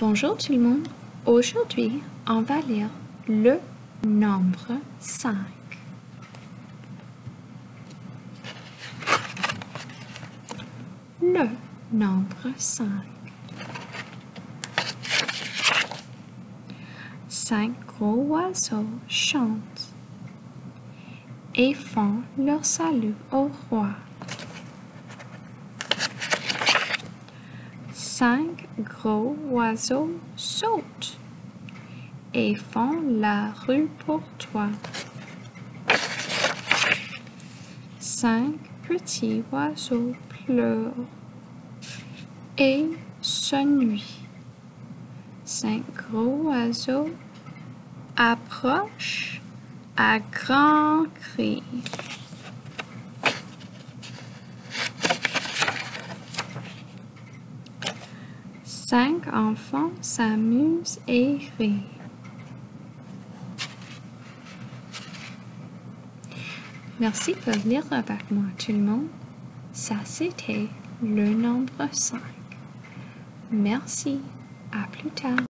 Bonjour tout le monde. Aujourd'hui, on va lire le nombre 5. Le nombre 5. Cinq gros oiseaux chantent et font leur salut au roi. Cinq gros oiseaux sautent et font la rue pour toi. Cinq petits oiseaux pleurent et s'ennuient. Cinq gros oiseaux approchent à grands cris. Cinq enfants s'amusent et rient. Merci pour lire avec moi tout le monde. Ça c'était le nombre 5. Merci. À plus tard.